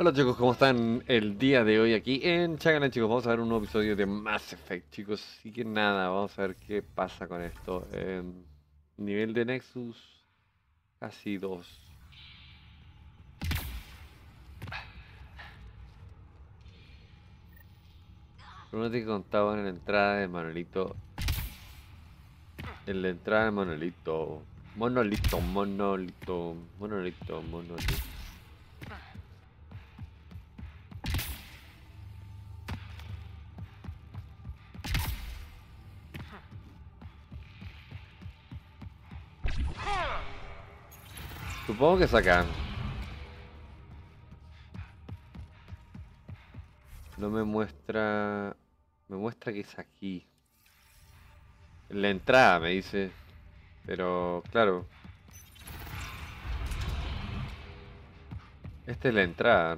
Hola chicos, ¿cómo están el día de hoy aquí en Chagalan chicos? Vamos a ver un nuevo episodio de Mass Effect chicos, así que nada, vamos a ver qué pasa con esto. Em, nivel de Nexus, casi 2. Uno te contaba en la entrada de Manolito. En la entrada de Monolito. Monolito, monolito, monolito, monolito. Supongo que es acá. No me muestra... Me muestra que es aquí. La entrada me dice. Pero, claro. Esta es la entrada.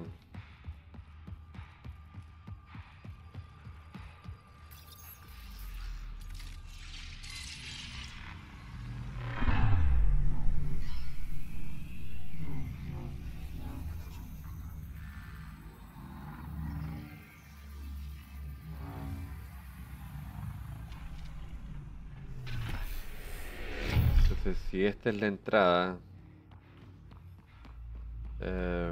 Esta es la entrada... eh,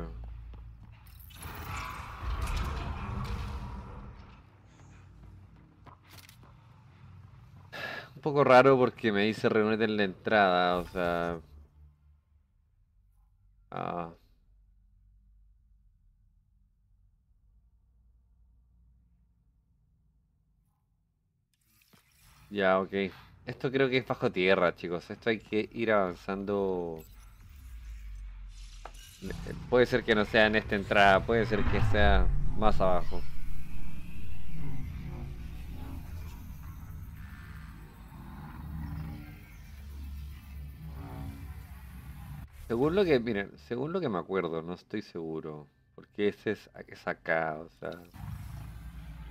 un poco raro porque me dice reúnete en la entrada, o sea... Ah, ya, ok. Esto creo que es bajo tierra, chicos. Esto hay que ir avanzando. Puede ser que no sea en esta entrada, puede ser que sea más abajo. Según lo que, miren, según lo que me acuerdo, no estoy seguro. Porque ese es, es acá, o sea,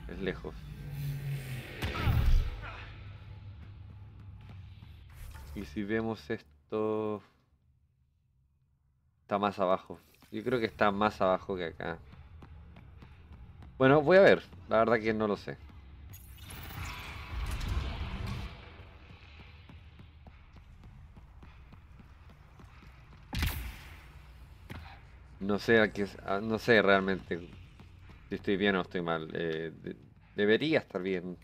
es lejos. Y si vemos esto, está más abajo. Yo creo que está más abajo que acá. Bueno, voy a ver. La verdad que no lo sé. No sé no sé realmente si estoy bien o estoy mal. Eh, de- debería estar bien.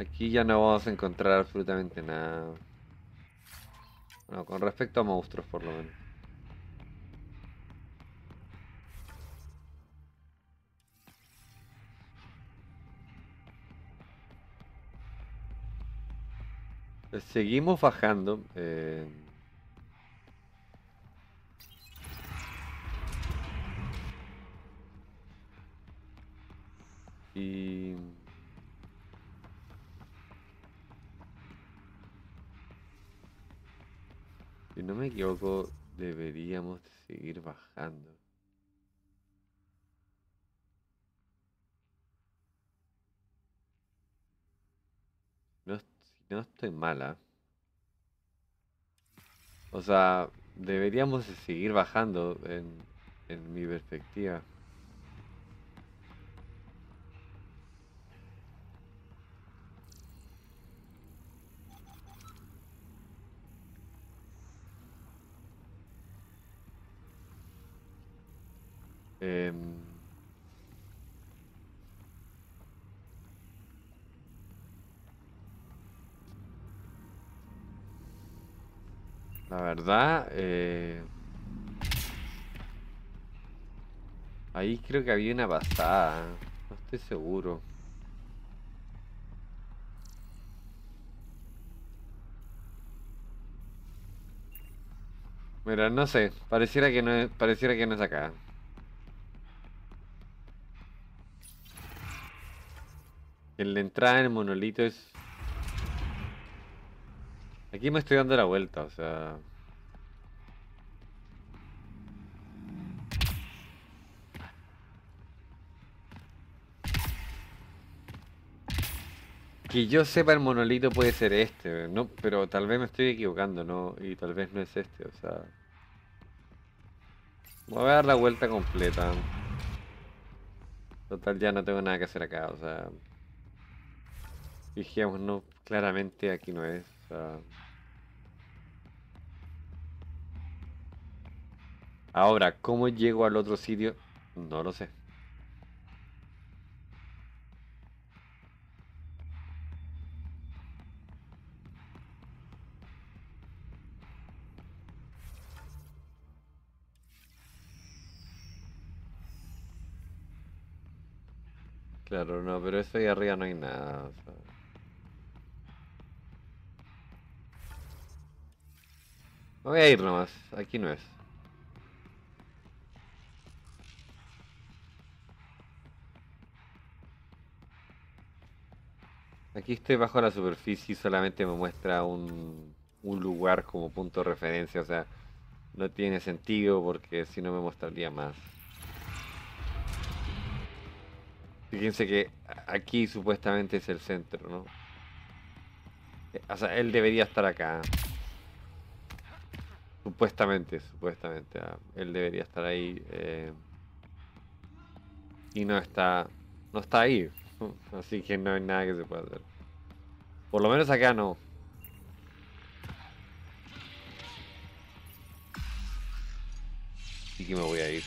Aquí ya no vamos a encontrar absolutamente nada. Bueno, con respecto a monstruos por lo menos. Pues Seguimos bajando. eh, y... Si no me equivoco, deberíamos de seguir bajando. No, no estoy mala. O sea, deberíamos de seguir bajando en, en mi perspectiva. Em, la verdad, eh, ahí creo que había una pasada. No estoy seguro. Mira, no sé, pareciera que no pareciera que no es acá. En la entrada en el monolito es... Aquí me estoy dando la vuelta, o sea... Que yo sepa el monolito puede ser este, ¿no? Pero tal vez me estoy equivocando, ¿no? Y tal vez no es este, o sea... Voy a dar la vuelta completa. Total, ya no tengo nada que hacer acá, o sea... Fijémonos, claramente aquí no es, o. Ahora, ¿cómo llego al otro sitio? No lo sé. Claro, no, pero eso ahí arriba no hay nada. Voy a ir nomás, aquí no es. Aquí estoy bajo la superficie y solamente me muestra un, un lugar como punto de referencia, o sea, no tiene sentido porque si no me mostraría más. Fíjense que aquí supuestamente es el centro, ¿no? O sea, él debería estar acá. Supuestamente, supuestamente. Ah, él debería estar ahí. Eh, y no está. No está ahí. Así que no hay nada que se pueda hacer. Por lo menos acá no. Así que me voy a ir.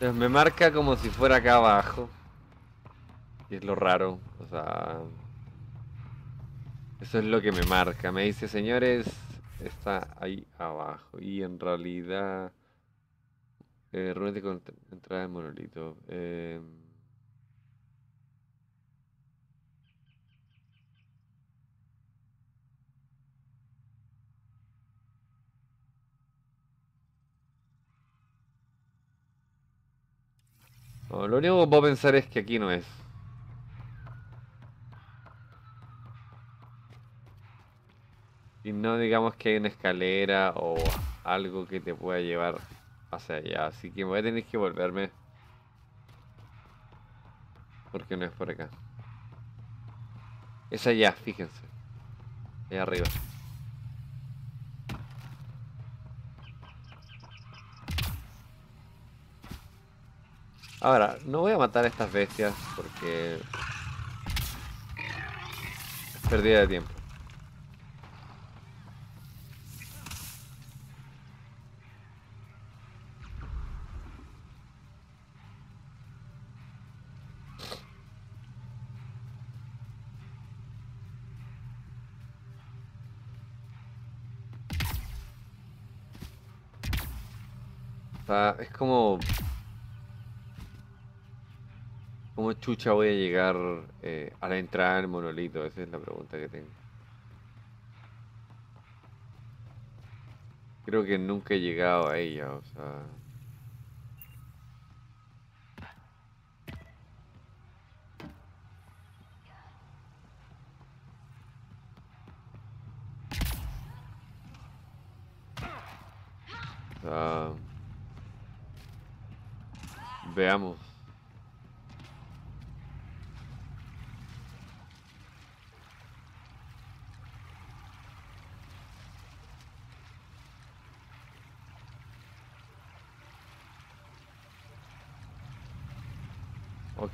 Me marca como si fuera acá abajo. Y es lo raro. O sea... Eso es lo que me marca. Me dice, señores, está ahí abajo. Y en realidad... Eh, con entrada de monolito. Eh, lo único que puedo pensar es que aquí no es. Y no digamos que hay una escalera o algo que te pueda llevar hacia allá. Así que voy a tener que volverme. Porque no es por acá. Es allá, fíjense. Allá arriba. Ahora, no voy a matar a estas bestias porque... Es pérdida de tiempo. Sea, es como ¿Cómo chucha voy a llegar eh, a la entrada del monolito? Esa es la pregunta que tengo. Creo que nunca he llegado a ella, o sea... veamos.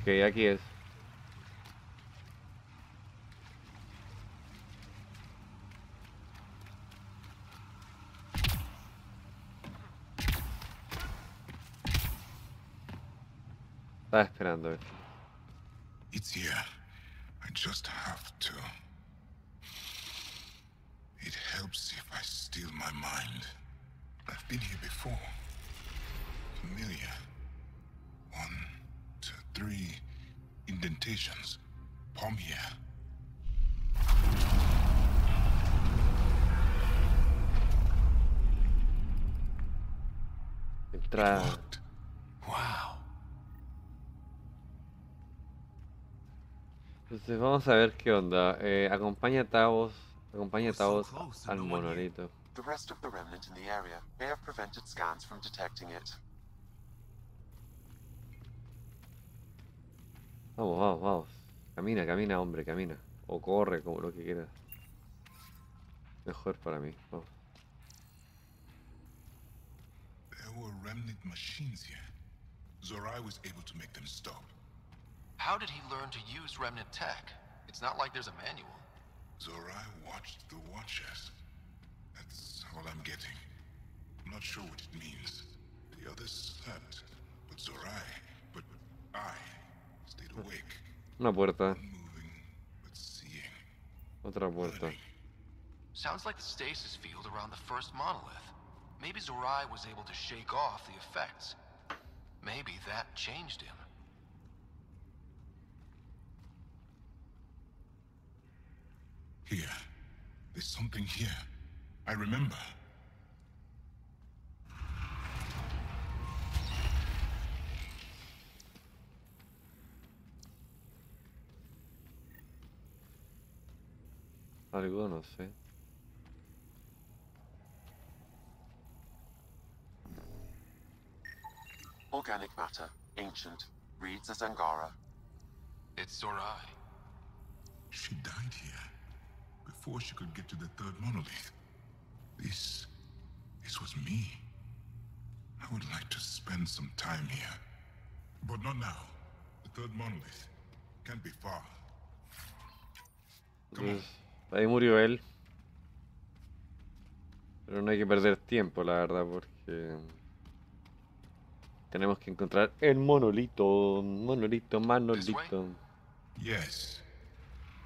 Ok, aquí es. Estaba esperando. It's here. I just have to. It helps if I steal my mind. I've been here before. Familiar. One, three indentations. Palm here. Wow. Entonces vamos a ver qué onda. Eh, acompaña a Taos, acompaña a Taos al. The rest of the remnant in the area may have prevented scans from detecting it. Vamos, vamos, vamos. Camina, camina, hombre, camina. O corre, como lo que quieras. Mejor para mí. Vamos. There were remnant machines here. Zorai was able to make them stop. How did he learn to use remnant tech? It's not like there's a manual. Zorai watched the Watchers. That's all I'm getting. I'm not sure what it means. The others slept, but Zorai, but I stayed awake, Una puerta, moving, otra puerta. Sounds like the stasis field around the first monolith. Maybe Zorai was able to shake off the effects. Maybe that changed him. Here. There's something here. I remember. Algo, no sé. Organic matter, ancient, reads as Angara. It's Zorai. She died here. Before she could get to the third monolith. This. This was me. I would like to spend some time here. But not now. The third monolith. Can't be far. Come on. Ahí murió él. Pero no hay que perder tiempo, la verdad, porque tenemos que encontrar el monolito, monolito, monolito. Yes.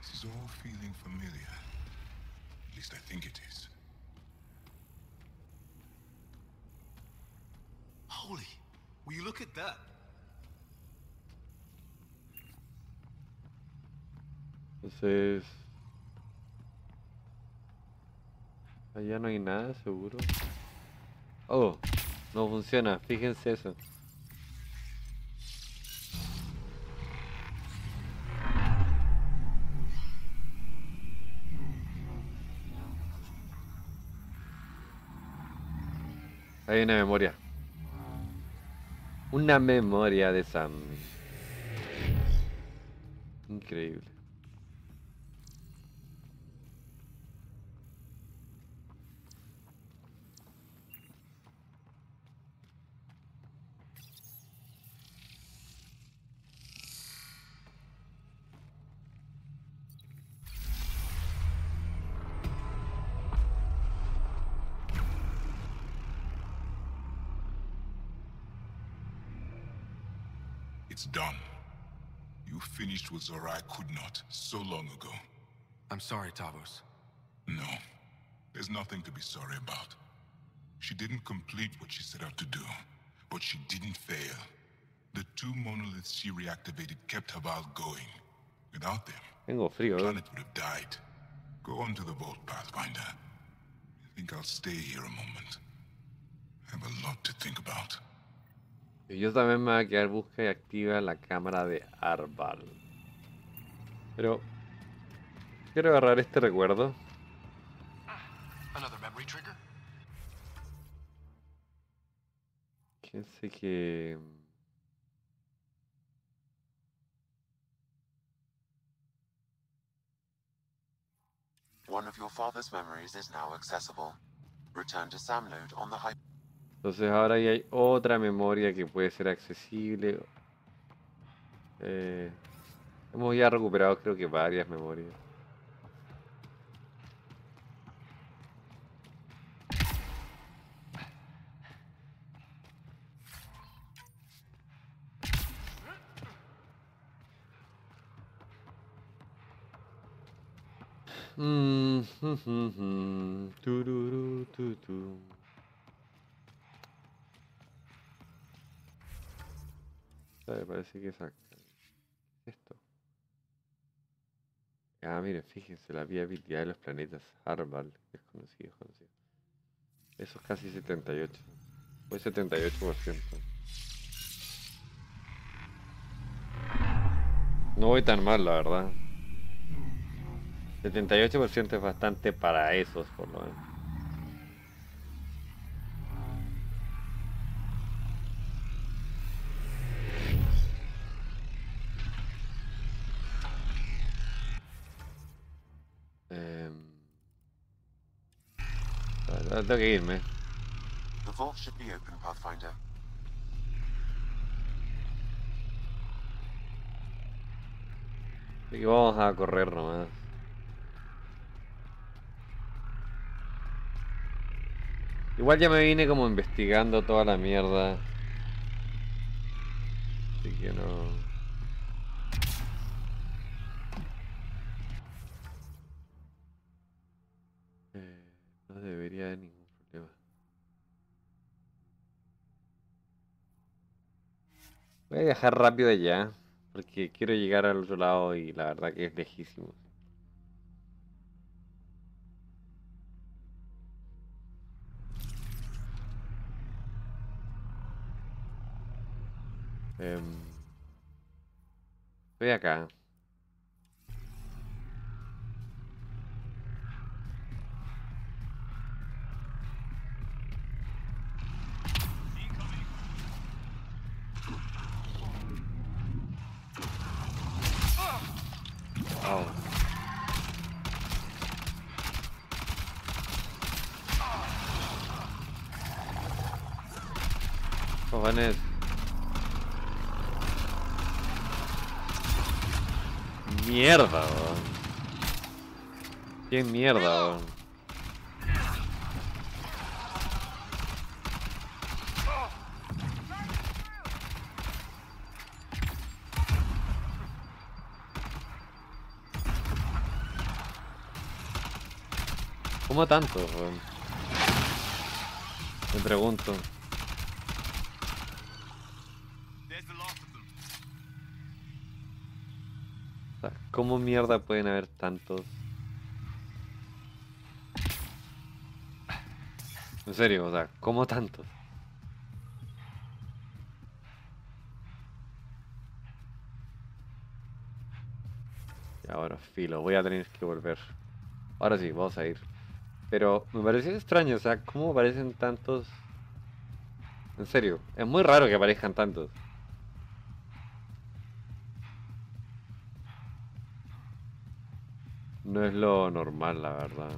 This is all feeling familiar. At least I think it is. Holy, will you look at that? Entonces, allá no hay nada, seguro. Oh, no funciona, fíjense eso. Hay una memoria. Una memoria de Sam. Increíble. Finished what Zorai could not so long ago. I'm sorry, Tavos. No. There's nothing to be sorry about. She didn't complete what she set out to do, but she didn't fail. The two monoliths she reactivated kept Haval going. Without them, Tengo frío, the ¿eh? planet would have died. Go on to the vault, Pathfinder. I think I'll stay here a moment. I have a lot to think about. Y Yo también me voy a quedar busca y activa la cámara de Arbal. Pero quiero agarrar este recuerdo. Fíjense que One of your father's memories is now accessible. Return to Samnode on the Hyper. entonces ahora ya hay otra memoria que puede ser accesible. Eh, hemos ya recuperado creo que varias memorias. Mm, jum, tururú, tu, tu. Ah, Me parece que es. ¿Qué es esto? Ah, miren, fíjense, la viabilidad de los planetas. Harvard, desconocido, conocido. Eso es casi 78. Fue 78%. No voy tan mal, la verdad. 78% es bastante para esos, por lo menos. Tengo que irme. The vault should be open, Pathfinder. Así que vamos a correr nomás. Igual ya me vine como investigando toda la mierda. Así que no. Eh, no debería haber ningún problema. Voy a viajar rápido allá. Porque quiero llegar al otro lado y la verdad que es lejísimo. Em, estoy acá. Oh. Cojones. Mierda, weón. Qué mierda, weón. ¿Cómo tanto? Me pregunto. There's the last of them. O sea, ¿Cómo mierda pueden haber tantos? En serio, o sea, ¿cómo tantos? Y ahora, filo, voy a tener que volver. Ahora sí, vamos a ir. Pero me pareció extraño, o sea, ¿cómo aparecen tantos? En serio, es muy raro que aparezcan tantos. No es lo normal, la verdad.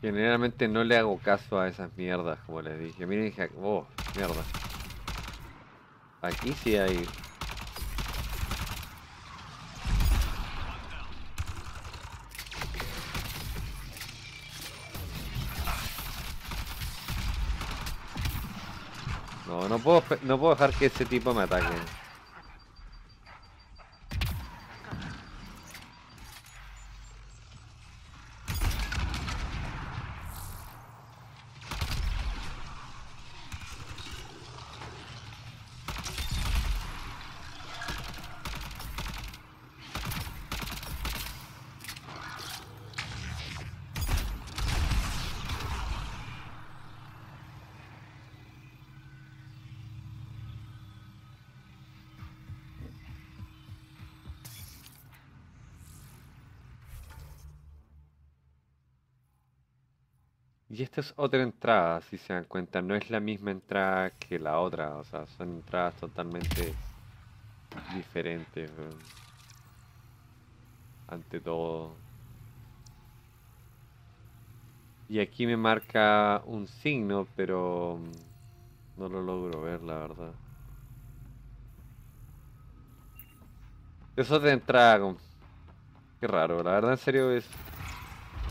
Generalmente no le hago caso a esas mierdas, como les dije. Miren, dije, oh, mierda. Aquí sí hay. No, no puedo, no puedo dejar que ese tipo me ataque. Esta es otra entrada, si se dan cuenta, no es la misma entrada que la otra, o sea, son entradas totalmente diferentes. Ante todo. Y aquí me marca un signo, pero mm, no lo logro ver, la verdad. Es otra entrada. con- Qué raro, la verdad en serio es...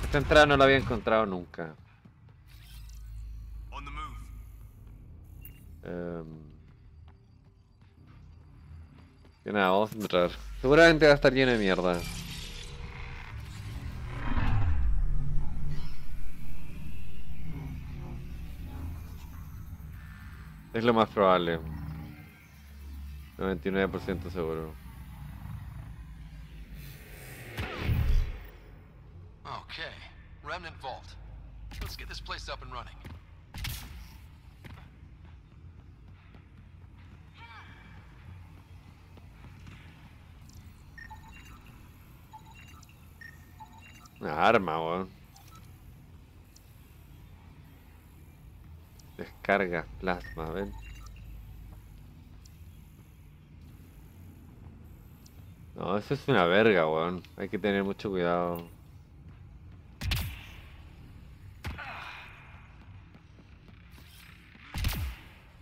Esta entrada no la había encontrado nunca. Em, Que nada, vamos a entrar. Seguramente va a estar lleno de mierda. Es lo más probable. 99% seguro. Okay, Remnant Vault. Let's get this place up and running. Una arma, weón. Descarga plasma, ven. No, eso es una verga, weón. Hay que tener mucho cuidado.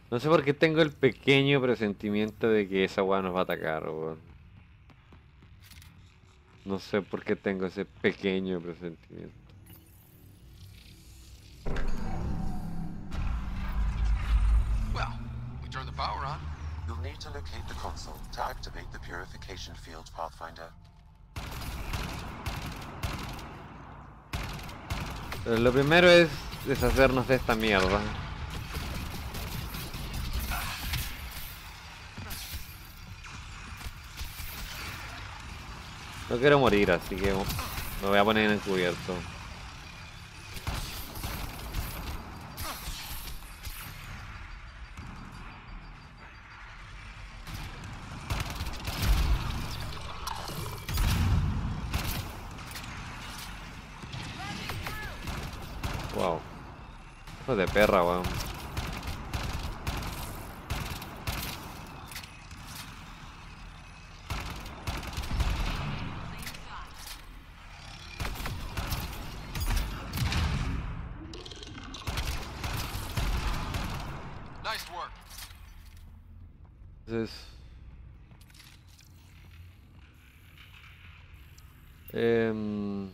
No sé por qué tengo el pequeño presentimiento de que esa weá nos va a atacar, weón. No sé por qué tengo ese pequeño presentimiento. Well, we turn the power on. You'll need to locate the console to activate the purification field, Pathfinder. Pero lo primero es deshacernos de esta mierda. No quiero morir, así que me voy a poner en cubierto. Wow. Hijo de perra, weón. Nice work. Entonces... Em,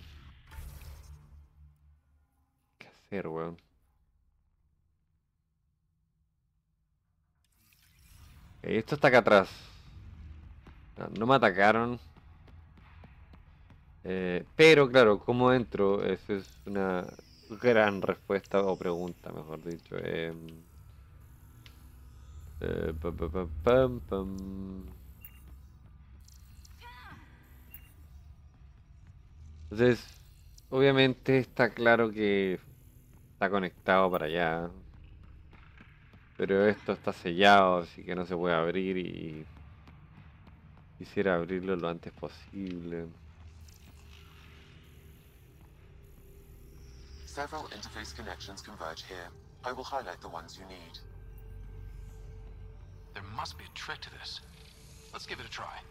¿Qué hacer, weón? Ok, esto está acá atrás. No, me atacaron. Eh, pero claro, ¿cómo entro? Esa es una gran respuesta o pregunta, mejor dicho. Em, eh. Entonces, obviamente está claro que está conectado para allá. Pero esto está sellado, así que no se puede abrir y quisiera abrirlo lo antes posible. Several interface connections converge here. I will highlight the ones you need. There must be a trick to this. Let's give it a try.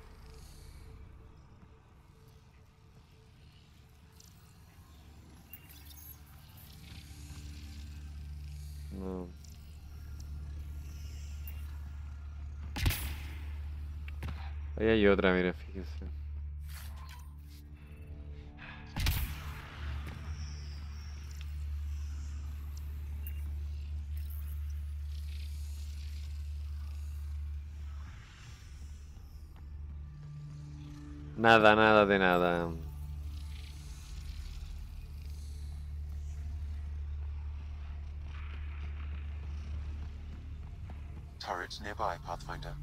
No. Ahí hay otra, mira, fíjense. Nada, nada de nada. Turret nearby, Pathfinder.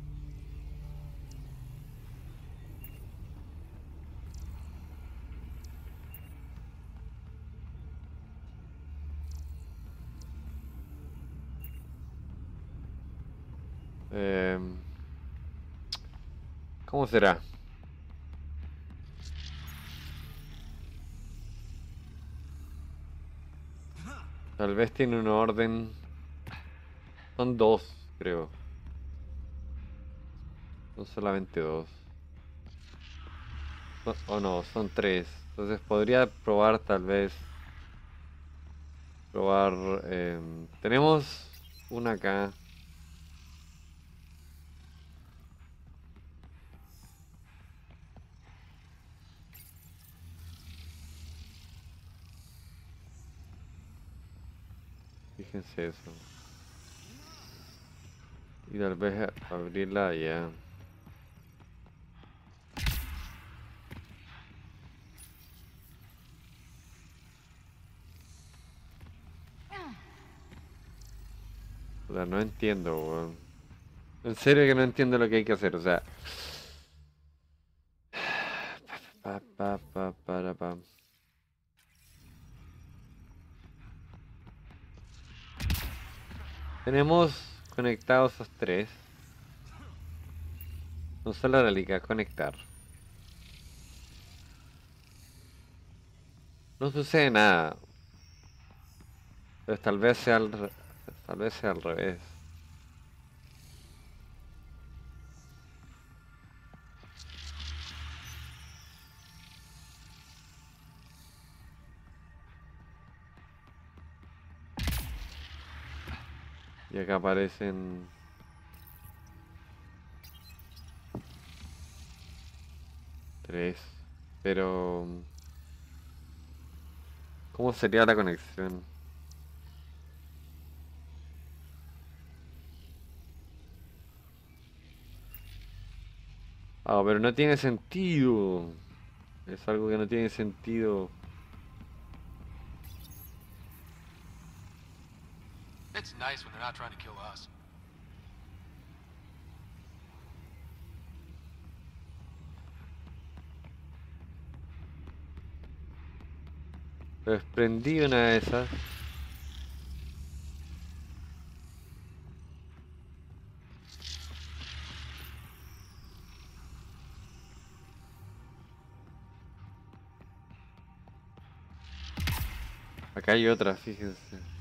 Em, ¿Cómo será? Tal vez tiene un orden. Son dos, creo. Son solamente dos. O o no, son tres. Entonces podría probar tal vez. Probar. em, tenemos una acá. Fíjense eso. Y tal vez abrirla allá. Puta, no entiendo, weón. En serio que no entiendo lo que hay que hacer, o sea. Tenemos conectados los tres. Solo la liga, conectar. No sucede nada. Pues tal vez sea tal vez sea al revés. Y acá aparecen... Tres. Pero... ¿Cómo sería la conexión? Ah, pero no tiene sentido. Es algo que no tiene sentido. It's nice when they're not trying to kill us. Desprendí una de esas. Acá hay otra, fíjense.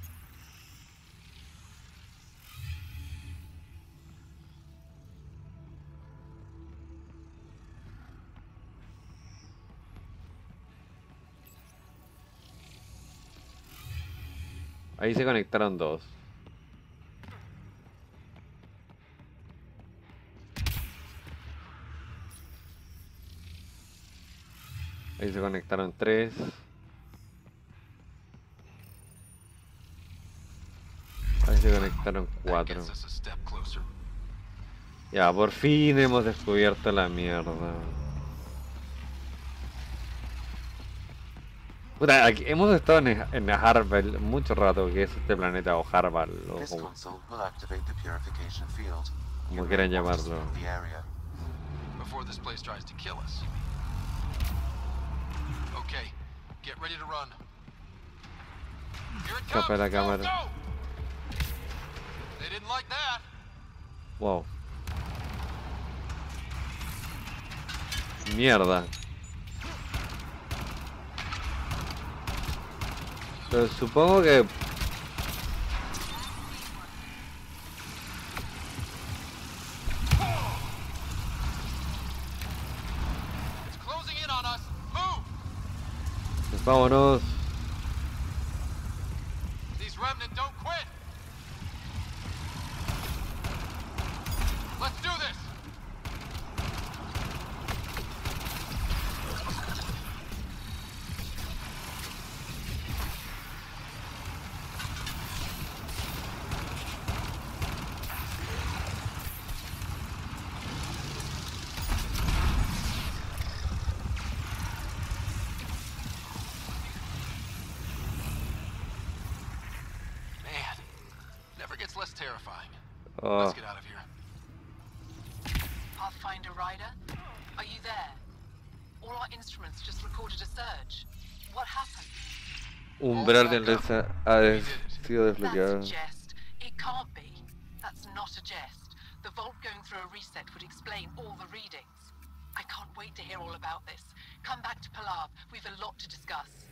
Ahí se conectaron dos. Ahí se conectaron tres. Ahí se conectaron cuatro. Ya, por fin hemos descubierto la mierda. Puta, aquí- hemos estado en, en Harval mucho rato, que es este planeta o Harval, o This como, console will activate the purification field. como quieran llamarlo. sweep the area. Before this place tries to kill us. Okay, get ready to run. Here it Escapa comes. la Go, cámara. go! They didn't like that. Wow. Mierda. Pero supongo que... Move! Vámonos. Umbral del reza ha ah, des- sido desbloqueado. a jest. It can't be. That's not a jest. The vault going through a reset would explain all the readings. I can't wait to hear all about this. Come back to Palav. We've a lot to discuss.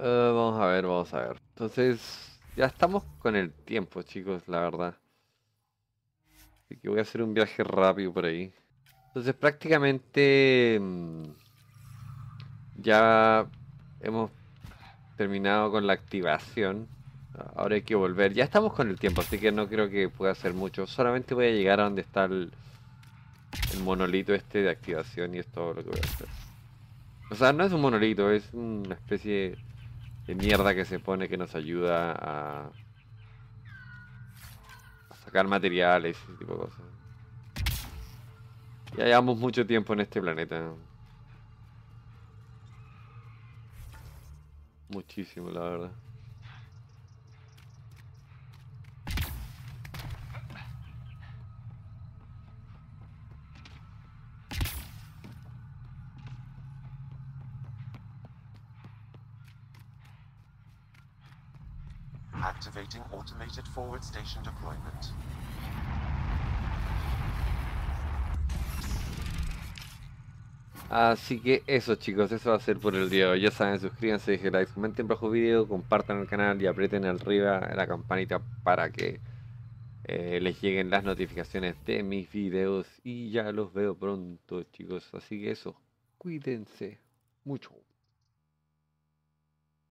Eh, vamos a ver, vamos a ver. Entonces, ya estamos con el tiempo, chicos, la verdad. Así que voy a hacer un viaje rápido por ahí. Entonces, prácticamente mm, ya hemos terminado con la activación. Ahora hay que volver. Ya estamos con el tiempo, así que no creo que pueda hacer mucho. Solamente voy a llegar a donde está el, el monolito este de activación y es todo lo que voy a hacer. O sea, no es un monolito, es una especie de mierda que se pone que nos ayuda a, sacar materiales y ese tipo de cosas. Ya llevamos mucho tiempo en este planeta. Muchísimo, la verdad. Así que eso chicos, eso va a ser por el día. Ya saben, suscríbanse, dejen like, comenten bajo video, compartan el canal y aprieten arriba la campanita para que eh, les lleguen las notificaciones de mis videos. Y ya los veo pronto chicos. Así que eso, cuídense mucho.